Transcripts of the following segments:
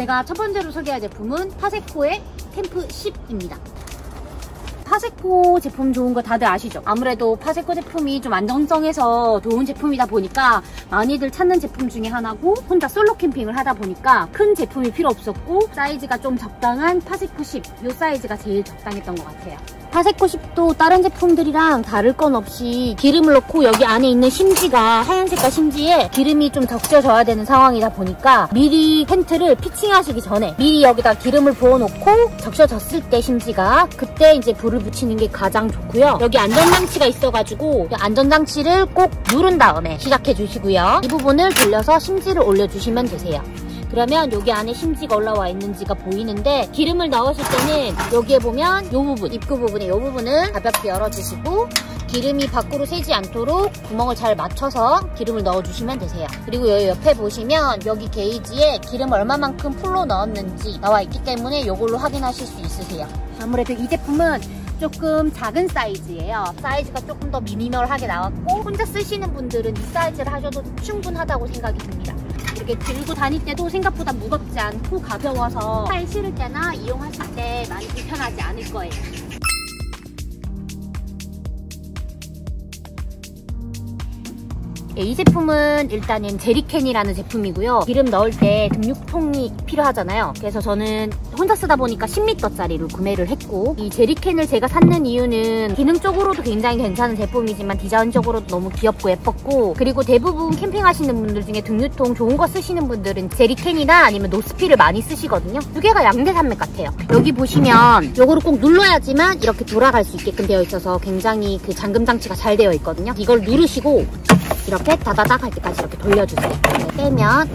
제가 첫 번째로 소개할 제품은 파세코의 캠프 10입니다. 파세코 제품 좋은 거 다들 아시죠? 아무래도 파세코 제품이 좀 안정성에서 좋은 제품이다 보니까 많이들 찾는 제품 중에 하나고 혼자 솔로 캠핑을 하다 보니까 큰 제품이 필요 없었고 사이즈가 좀 적당한 파세코 10 이 사이즈가 제일 적당했던 것 같아요. 파세코 10도 다른 제품들이랑 다를 건 없이 기름을 넣고 여기 안에 있는 심지가 하얀 색깔 심지에 기름이 좀 적셔져야 되는 상황이다 보니까 미리 텐트를 피칭하시기 전에 미리 여기다 기름을 부어놓고 적셔졌을 때 심지가 그때 이제 불을 붙이는 게 가장 좋고요. 여기 안전장치가 있어가지고 안전장치를 꼭 누른 다음에 시작해 주시고요. 이 부분을 돌려서 심지를 올려주시면 되세요. 그러면 여기 안에 심지가 올라와 있는지가 보이는데 기름을 넣으실 때는 여기에 보면 이 부분, 입구 부분에 이 부분을 가볍게 열어주시고 기름이 밖으로 새지 않도록 구멍을 잘 맞춰서 기름을 넣어주시면 되세요. 그리고 여기 옆에 보시면 여기 게이지에 기름 얼마만큼 풀로 넣었는지 나와 있기 때문에 이걸로 확인하실 수 있으세요. 아무래도 이 제품은 조금 작은 사이즈예요. 사이즈가 조금 더 미니멀하게 나왔고 혼자 쓰시는 분들은 이 사이즈를 하셔도 충분하다고 생각이 듭니다. 이렇게 들고 다닐 때도 생각보다 무겁지 않고 가벼워서 팔 실을 때나 이용하실 때 많이 불편하지 않을 거예요. 이 제품은 일단은 제리캔이라는 제품이고요. 기름 넣을 때 등육통이 필요하잖아요. 그래서 저는 혼자 쓰다 보니까 10리터짜리를 구매를 했고 이 제리캔을 제가 샀는 이유는 기능적으로도 굉장히 괜찮은 제품이지만 디자인적으로도 너무 귀엽고 예뻤고 그리고 대부분 캠핑하시는 분들 중에 등유통 좋은 거 쓰시는 분들은 제리캔이나 아니면 노스피를 많이 쓰시거든요. 두 개가 양대 산맥 같아요. 여기 보시면 요거를 꼭 눌러야지만 이렇게 돌아갈 수 있게끔 되어 있어서 굉장히 그 잠금 장치가 잘 되어 있거든요. 이걸 누르시고 이렇게 다다닥 할 때까지 이렇게 돌려주세요. 네, 빼면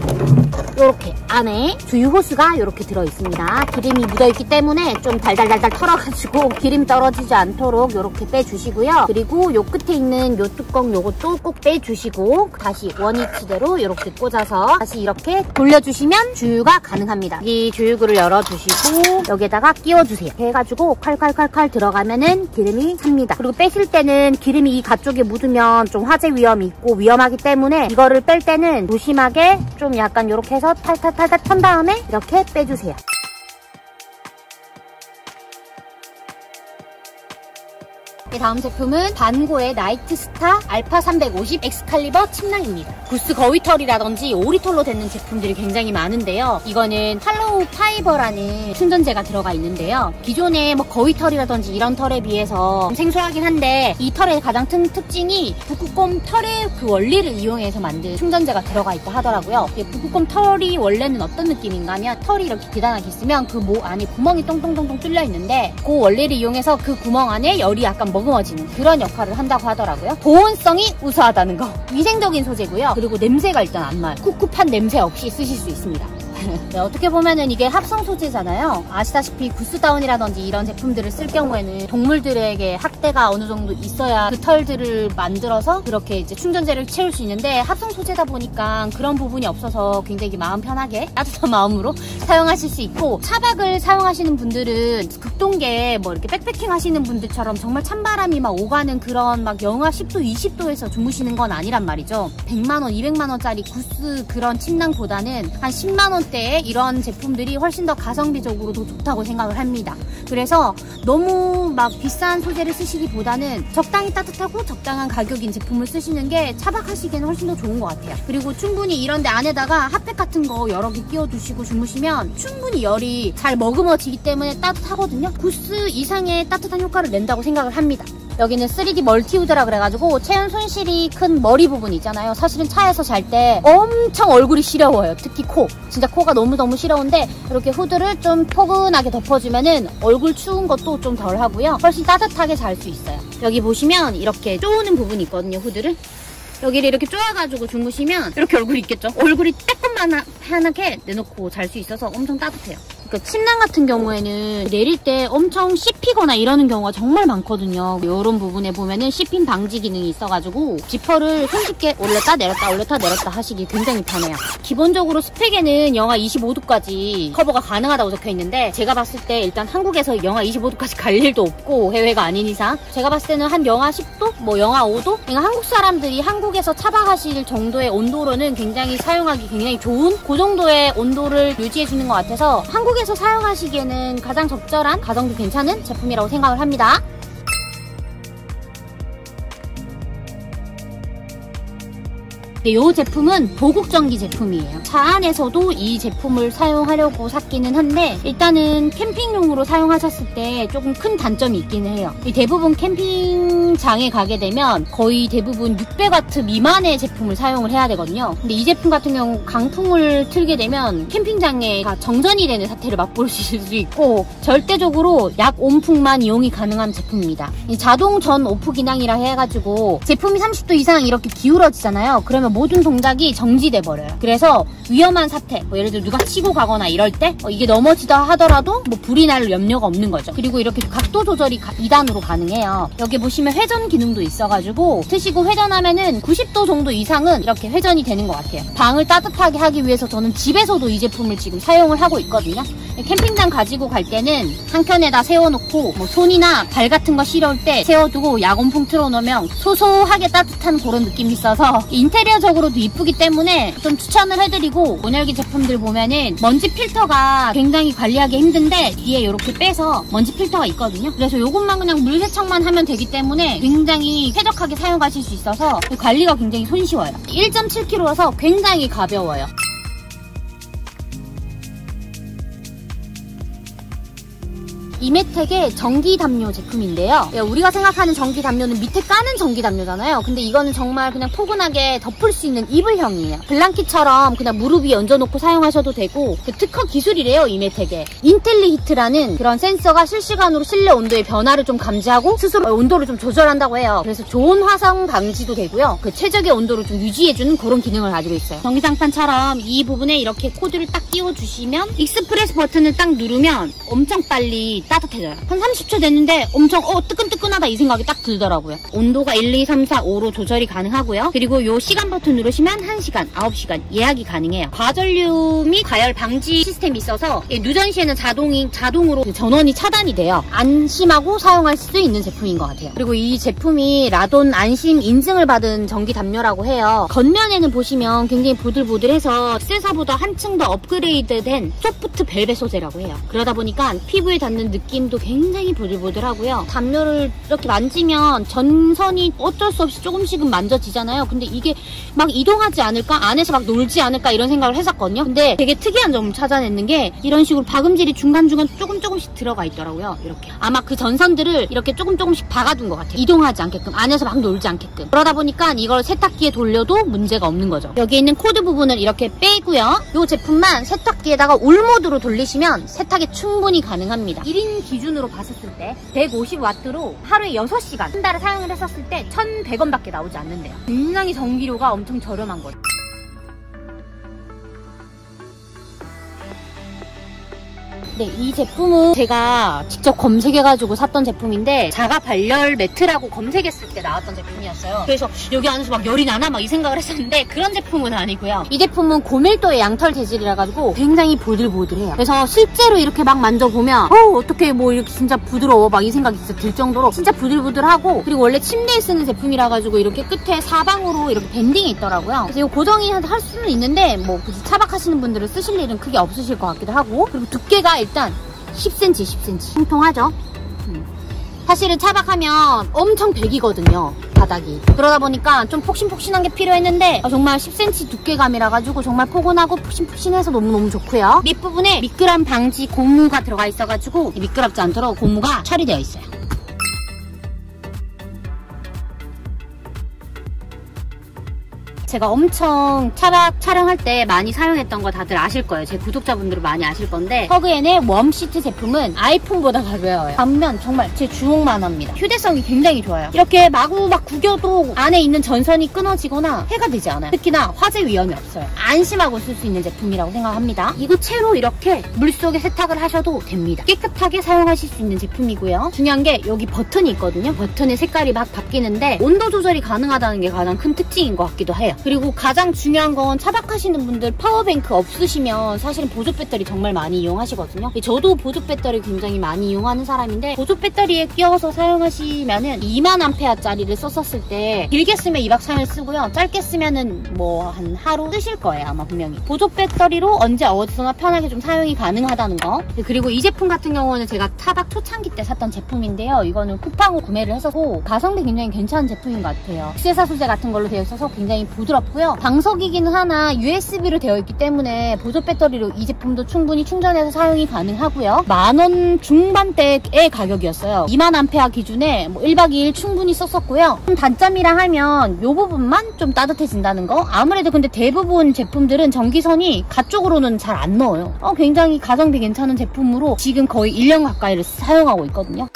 이렇게 안에 주유 호스가 이렇게 들어있습니다. 기름이 묻어있기 때문에 좀 달달달달 털어가지고 기름 떨어지지 않도록 이렇게 빼주시고요. 그리고 요 끝에 있는 요 뚜껑 요것도 꼭 빼주시고 다시 원위치대로 이렇게 꽂아서 다시 이렇게 돌려주시면 주유가 가능합니다. 이 주유구를 열어주시고 여기에다가 끼워주세요. 해가지고 칼칼칼칼 들어가면은 기름이 삽니다. 그리고 빼실 때는 기름이 이 가쪽에 묻으면 좀 화재 위험이 있고 위험하기 때문에 이거를 뺄 때는 조심하게 좀 약간 이렇게 해서 탈탈탈탈 턴 다음에 이렇게 빼주세요. 다음 제품은 반고의 나이트스타 알파 350 엑스칼리버 침낭입니다. goose 거위털이라든지 오리털로 되는 제품들이 굉장히 많은데요. 이거는 hollow fiber라는 충전재가 들어가 있는데요. 기존의 뭐 거위털이라든지 이런 털에 비해서 생소하긴 한데 이 털의 가장 특, 특징이 북극곰 털의 그 원리를 이용해서 만든 충전재가 들어가 있다 하더라고요. 북극곰 털이 원래는 어떤 느낌인가 하면 털이 이렇게 기다랗게 있으면 그목 안에 구멍이 똥똥똥똥 뚫려 있는데 그 원리를 이용해서 그 구멍 안에 열이 약간 머금어지는 그런 역할을 한다고 하더라고요. 보온성이 우수하다는 거. 위생적인 소재고요. 그리고 냄새가 일단 안 나요. 꿉꿉한 냄새 없이 쓰실 수 있습니다. 네, 어떻게 보면은 이게 합성 소재잖아요. 아시다시피 구스다운이라든지 이런 제품들을 쓸 경우에는 동물들에게 학대가 어느 정도 있어야 그 털들을 만들어서 그렇게 이제 충전재를 채울 수 있는데 합성 소재다 보니까 그런 부분이 없어서 굉장히 마음 편하게 따뜻한 마음으로 사용하실 수 있고 차박을 사용하시는 분들은 극동계 뭐 이렇게 백패킹 하시는 분들처럼 정말 찬바람이 막 오가는 그런 막 영하 10도, 20도에서 주무시는 건 아니란 말이죠. 100만 원, 200만 원짜리 구스 그런 침낭보다는 한 10만 원 대때 이런 제품들이 훨씬 더 가성비적으로도 좋다고 생각을 합니다. 그래서 너무 막 비싼 소재를 쓰시기보다는 적당히 따뜻하고 적당한 가격인 제품을 쓰시는 게 차박하시기에는 훨씬 더 좋은 것 같아요. 그리고 충분히 이런 데 안에다가 핫팩 같은 거 여러 개 끼워두시고 주무시면 충분히 열이 잘 머금어지기 때문에 따뜻하거든요. 구스 이상의 따뜻한 효과를 낸다고 생각을 합니다. 여기는 3D 멀티우드라 그래가지고 체온 손실이 큰 머리 부분 있잖아요. 사실은 차에서 잘 때 엄청 얼굴이 시려워요. 특히 코. 진짜 코가 너무너무 시려운데 이렇게 후드를 좀 포근하게 덮어주면은 얼굴 추운 것도 좀 덜 하고요. 훨씬 따뜻하게 잘 수 있어요. 여기 보시면 이렇게 쪼는 부분이 있거든요. 후드를. 여기를 이렇게 쪼아가지고 주무시면 이렇게 얼굴이 있겠죠? 얼굴이 빼꼼만하게 내놓고 잘 수 있어서 엄청 따뜻해요. 그 침낭 같은 경우에는 내릴 때 엄청 씹히거나 이러는 경우가 정말 많거든요. 이런 부분에 보면은 씹힘 방지 기능이 있어가지고 지퍼를 손쉽게 올렸다 내렸다 올렸다 내렸다 하시기 굉장히 편해요. 기본적으로 스펙에는 영하 25도까지 커버가 가능하다고 적혀 있는데 제가 봤을 때 일단 한국에서 영하 25도까지 갈 일도 없고 해외가 아닌 이상 제가 봤을 때는 한 영하 10도? 뭐 영하 5도? 그러니까 한국 사람들이 한국에서 차박하실 정도의 온도로는 굉장히 사용하기 굉장히 좋은 그이 정도의 온도를 유지해주는 것 같아서 한국에서 사용하시기에는 가장 적절한 가성비 괜찮은 제품이라고 생각을 합니다. 이 네, 제품은 보국전기 제품이에요. 차 안에서도 이 제품을 사용하려고 샀기는 한데 일단은 캠핑용으로 사용하셨을 때 조금 큰 단점이 있기는 해요. 대부분 캠핑장에 가게 되면 거의 대부분 600W 미만의 제품을 사용을 해야 되거든요. 근데 이 제품 같은 경우 강풍을 틀게 되면 캠핑장에 정전이 되는 사태를 맛볼 수 있고 절대적으로 약 온풍만 이용이 가능한 제품입니다. 자동 전 오프 기능이라 해가지고 제품이 30도 이상 이렇게 기울어지잖아요. 그러면 모든 동작이 정지돼 버려요. 그래서 위험한 사태, 뭐 예를 들어 누가 치고 가거나 이럴 때 어, 이게 넘어지다 하더라도 뭐 불이 날 염려가 없는 거죠. 그리고 이렇게 각도 조절이 2단으로 가능해요. 여기 보시면 회전 기능도 있어가지고 드시고 회전하면은 90도 정도 이상은 이렇게 회전이 되는 것 같아요. 방을 따뜻하게 하기 위해서 저는 집에서도 이 제품을 지금 사용을 하고 있거든요. 캠핑장 가지고 갈 때는 한 켠에다 세워놓고 뭐 손이나 발 같은 거 실어올 때 세워두고 야광풍 틀어놓으면 소소하게 따뜻한 그런 느낌이 있어서 인테리어 적으로도 이쁘기 때문에 좀 추천을 해드리고 온열기 제품들 보면은 먼지 필터가 굉장히 관리하기 힘든데 뒤에 이렇게 빼서 먼지 필터가 있거든요. 그래서 이것만 그냥 물 세척만 하면 되기 때문에 굉장히 쾌적하게 사용하실 수 있어서 관리가 굉장히 손쉬워요. 1.7kg라서 굉장히 가벼워요. 이메텍의 전기 담요 제품인데요. 예, 우리가 생각하는 전기 담요는 밑에 까는 전기 담요잖아요. 근데 이거는 정말 그냥 포근하게 덮을 수 있는 이불형이에요. blankie처럼 그냥 무릎 위에 얹어놓고 사용하셔도 되고 그 특허 기술이래요, 이메텍의. 인텔리 히트라는 그런 센서가 실시간으로 실내 온도의 변화를 좀 감지하고 스스로 온도를 좀 조절한다고 해요. 그래서 좋은 화상 방지도 되고요. 그 최적의 온도를 좀 유지해주는 그런 기능을 가지고 있어요. 전기장판처럼 이 부분에 이렇게 코드를 딱 끼워주시면 express 버튼을 딱 누르면 엄청 빨리 따뜻해져요. 한 30초 됐는데 엄청 어 뜨끈뜨끈하다 이 생각이 딱 들더라고요. 온도가 1, 2, 3, 4, 5로 조절이 가능하고요. 그리고 요 시간 버튼 누르시면 1시간, 9시간 예약이 가능해요. 과전류 및 가열 방지 시스템이 있어서 누전 시에는 자동이, 자동으로 그 전원이 차단이 돼요. 안심하고 사용할 수 있는 제품인 것 같아요. 그리고 이 제품이 라돈 안심 인증을 받은 전기 담요라고 해요. 겉면에는 보시면 굉장히 보들보들해서 세사보다 한층 더 업그레이드된 소프트 벨벳 소재라고 해요. 그러다 보니까 피부에 닿는 느낌 도 굉장히 보들보들하고요. 담요를 이렇게 만지면 전선이 어쩔 수 없이 조금씩은 만져지잖아요. 근데 이게 막 이동하지 않을까? 안에서 막 놀지 않을까? 이런 생각을 했었거든요. 근데 되게 특이한 점을 찾아냈는 게 이런 식으로 박음질이 중간중간 조금 조금씩 들어가 있더라고요. 이렇게. 아마 그 전선들을 이렇게 조금 조금씩 박아둔 것 같아요. 이동하지 않게끔. 안에서 막 놀지 않게끔. 그러다 보니까 이걸 세탁기에 돌려도 문제가 없는 거죠. 여기 있는 코드 부분을 이렇게 빼고요. 이 제품만 세탁기에다가 울모드로 돌리시면 세탁이 충분히 가능합니다. 1인 1인 기준으로 봤었을 때 150W로 하루에 6시간 한 달을 사용을 했었을 때 1,100원 밖에 나오지 않는데요. 굉장히 전기료가 엄청 저렴한 거죠. 네, 이 제품은 제가 직접 검색해가지고 샀던 제품인데 자가 발열 매트라고 검색했을 때 나왔던 제품이었어요. 그래서 여기 안에서 막 열이 나나 막 이 생각을 했었는데 그런 제품은 아니고요. 이 제품은 고밀도의 양털 재질이라 가지고 굉장히 보들보들해요. 그래서 실제로 이렇게 막 만져보면 어 어떻게 뭐 이렇게 진짜 부드러워 막 이 생각이 진짜 들 정도로 진짜 부들부들하고 그리고 원래 침대에 쓰는 제품이라 가지고 이렇게 끝에 사방으로 이렇게 밴딩이 있더라고요. 그래서 이거 고정이 할 수는 있는데 뭐 굳이 차박하시는 분들은 쓰실 일은 크게 없으실 것 같기도 하고 그리고 두께가 일단 10cm, 10cm. 통통하죠? 음. 사실은 차박하면 엄청 백이거든요. 바닥이. 그러다 보니까 좀 폭신폭신한 게 필요했는데 어, 정말 10cm 두께감이라 가지고 정말 포근하고 폭신폭신해서 너무너무 좋고요. 밑부분에 미끄럼 방지 고무가 들어가 있어가지고 미끄럽지 않도록 고무가 처리되어 있어요. 제가 엄청 차박 촬영할 때 많이 사용했던 거 다들 아실 거예요. 제 구독자분들은 많이 아실 건데 허그앤의 웜시트 제품은 아이폰보다 가벼워요. 반면 정말 제 주목만 합니다. 휴대성이 굉장히 좋아요. 이렇게 마구 막 구겨도 안에 있는 전선이 끊어지거나 해가 되지 않아요. 특히나 화재 위험이 없어요. 안심하고 쓸 수 있는 제품이라고 생각합니다. 이거 채로 이렇게 물속에 세탁을 하셔도 됩니다. 깨끗하게 사용하실 수 있는 제품이고요. 중요한 게 여기 버튼이 있거든요. 버튼의 색깔이 막 바뀌는데 온도 조절이 가능하다는 게 가장 큰 특징인 것 같기도 해요. 그리고 가장 중요한 건 차박하시는 분들 power bank 없으시면 사실은 보조 배터리 정말 많이 이용하시거든요. 저도 보조 배터리 굉장히 많이 이용하는 사람인데 보조 배터리에 끼워서 사용하시면은 2만 암페어짜리를 썼었을 때 길게 쓰면 2박 3일 쓰고요. 짧게 쓰면은 뭐 한 하루 쓰실 거예요 아마 분명히. 보조 배터리로 언제 어디서나 편하게 좀 사용이 가능하다는 거. 그리고 이 제품 같은 경우는 제가 차박 초창기 때 샀던 제품인데요. 이거는 쿠팡으로 구매를 했었고 가성비 굉장히 괜찮은 제품인 것 같아요. 액세사 소재 같은 걸로 되어 있어서 굉장히 부드럽고요. 방석이기는 하나 USB로 되어 있기 때문에 보조 배터리로 이 제품도 충분히 충전해서 사용이 가능하고요. 만원 중반대의 가격이었어요. 2만 암페어 기준에 뭐 1박 2일 충분히 썼었고요. 단점이라 하면 이 부분만 좀 따뜻해진다는 거. 아무래도 근데 대부분 제품들은 전기선이 가쪽으로는 잘 안 넣어요. 어, 굉장히 가성비 괜찮은 제품으로 지금 거의 1년 가까이를 사용하고 있거든요.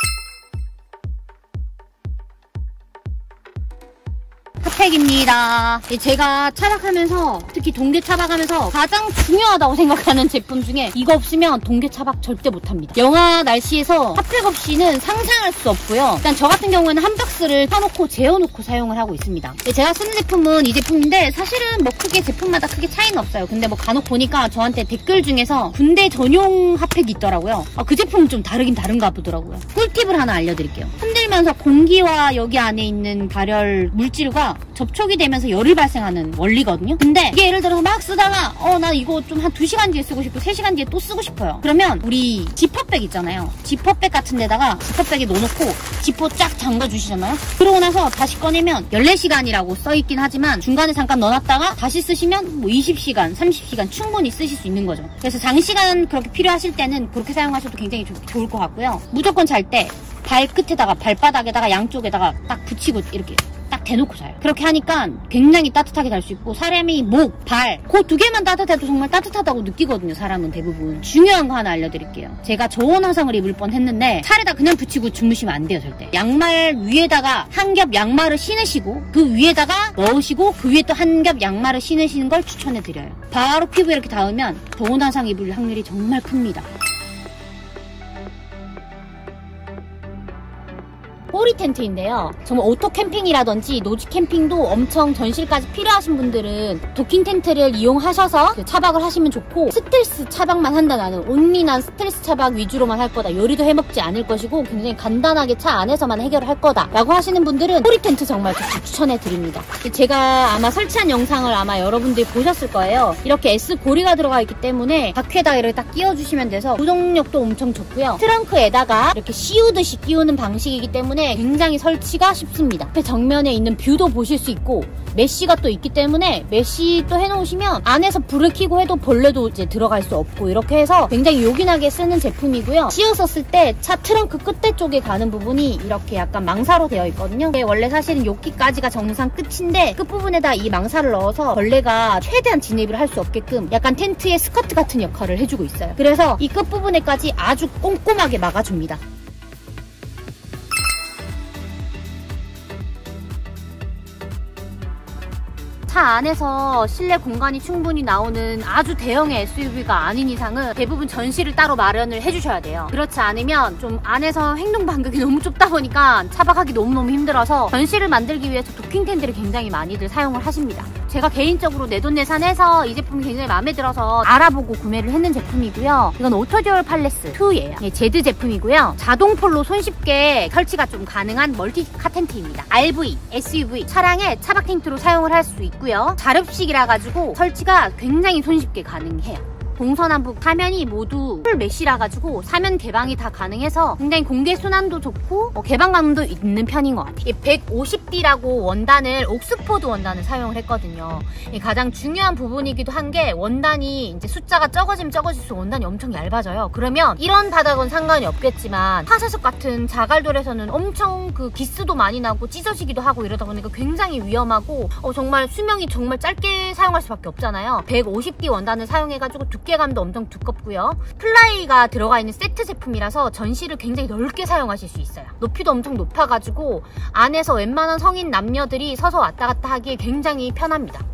핫팩입니다. 제가 차박하면서 특히 동계 차박하면서 가장 중요하다고 생각하는 제품 중에 이거 없으면 동계 차박 절대 못합니다. 영하 날씨에서 핫팩 없이는 상상할 수 없고요. 일단 저 같은 경우에는 한 박스를 사놓고 재워놓고 사용을 하고 있습니다. 제가 쓰는 제품은 이 제품인데 사실은 뭐 크게 제품마다 크게 차이는 없어요. 근데 뭐 간혹 보니까 저한테 댓글 중에서 군대 전용 핫팩이 있더라고요. 아, 그 제품은 좀 다르긴 다른가 보더라고요. 꿀팁을 하나 알려드릴게요. 흔들면서 공기와 여기 안에 있는 발열 물질과 접촉이 되면서 열이 발생하는 원리거든요. 근데 이게 예를 들어서 막 쓰다가 어 나 이거 좀 한 2시간 뒤에 쓰고 싶고 3시간 뒤에 또 쓰고 싶어요. 그러면 우리 지퍼백 있잖아요. 지퍼백 같은 데다가 지퍼백에 넣어놓고 지퍼 쫙 잠가 주시잖아요. 그러고 나서 다시 꺼내면 14시간이라고 써있긴 하지만 중간에 잠깐 넣어놨다가 다시 쓰시면 뭐 20시간, 30시간 충분히 쓰실 수 있는 거죠. 그래서 장시간 그렇게 필요하실 때는 그렇게 사용하셔도 굉장히 조, 좋을 것 같고요. 무조건 잘 때 발끝에다가 발바닥에다가 양쪽에다가 딱 붙이고 이렇게 딱 대놓고 자요. 그렇게 하니까 굉장히 따뜻하게 잘 수 있고 사람이 목, 발, 그 두 개만 따뜻해도 정말 따뜻하다고 느끼거든요. 사람은 대부분. 중요한 거 하나 알려드릴게요. 제가 저온 화상을 입을 뻔 했는데 살에다 그냥 붙이고 주무시면 안 돼요. 절대. 양말 위에다가 한 겹 양말을 신으시고 그 위에다가 넣으시고 그 위에 또 한 겹 양말을 신으시는 걸 추천해드려요. 바로 피부에 이렇게 닿으면 저온 화상 입을 확률이 정말 큽니다. 텐트인데요. 정말 오토 캠핑이라든지 노지 캠핑도 엄청 전실까지 필요하신 분들은 도킹 텐트를 이용하셔서 그 차박을 하시면 좋고 스트레스 차박만 한다 나는 only 난 스트레스 차박 위주로만 할 거다. 요리도 해먹지 않을 것이고 굉장히 간단하게 차 안에서만 해결을 할 거다 라고 하시는 분들은 꼬리 텐트 정말 추천해 드립니다. 제가 아마 설치한 영상을 아마 여러분들이 보셨을 거예요. 이렇게 S 고리가 들어가 있기 때문에 바퀴에다 이렇게 딱 끼워주시면 돼서 구동력도 엄청 좋고요. 트렁크에다가 이렇게 씌우듯이 끼우는 방식이기 때문에 굉장히 설치가 쉽습니다. 앞에 정면에 있는 view도 보실 수 있고 mesh가 또 있기 때문에 mesh 또 해놓으시면 안에서 불을 켜고 해도 벌레도 이제 들어갈 수 없고 이렇게 해서 굉장히 요긴하게 쓰는 제품이고요. 쓸때차 트렁크 끝에 쪽에 가는 부분이 이렇게 약간 망사로 되어 있거든요. 원래 사실은 여기까지가 정상 끝인데 끝부분에다 이 망사를 넣어서 벌레가 최대한 진입을 할 수 없게끔 약간 텐트의 스커트 같은 역할을 해주고 있어요. 그래서 이 끝부분에까지 아주 꼼꼼하게 막아줍니다. 차 안에서 실내 공간이 충분히 나오는 아주 대형의 SUV가 아닌 이상은 대부분 전실을 따로 마련을 해주셔야 돼요. 그렇지 않으면 좀 안에서 행동 반경이 너무 좁다 보니까 차박하기 너무너무 힘들어서 전실을 만들기 위해서 도킹 텐트를 굉장히 많이들 사용을 하십니다. 제가 개인적으로 내돈내산해서 이 제품이 굉장히 마음에 들어서 알아보고 구매를 했는 제품이고요. 이건 오토듀얼 팔레스 2예요. 네, 제드 제품이고요. 자동 pole로 손쉽게 설치가 좀 가능한 multi car tent입니다. RV, SUV 차량의 차박 텐트로 사용을 할 수 있고요. 자립식이라 가지고 설치가 굉장히 손쉽게 가능해요. 동서남북 사면이 모두 full mesh라 가지고 사면 개방이 다 가능해서 굉장히 공기 순환도 좋고 어, 개방감도 있는 편인 것 같아요. 150D라고 원단을 옥스포드 원단을 사용을 했거든요. 가장 중요한 부분이기도 한 게 원단이 이제 숫자가 적어지면 적어질수록 원단이 엄청 얇아져요. 그러면 이런 바닥은 상관이 없겠지만 파쇄석 같은 자갈돌에서는 엄청 그 기스도 많이 나고 찢어지기도 하고 이러다 보니까 굉장히 위험하고 어, 정말 수명이 정말 짧게 사용할 수밖에 없잖아요. 150D 원단을 사용해가지고 두께 두께감도 엄청 두껍고요. 플라이가 들어가 있는 세트 제품이라서 전실을 굉장히 넓게 사용하실 수 있어요. 높이도 엄청 높아가지고 안에서 웬만한 성인 남녀들이 서서 왔다 갔다 하기에 굉장히 편합니다.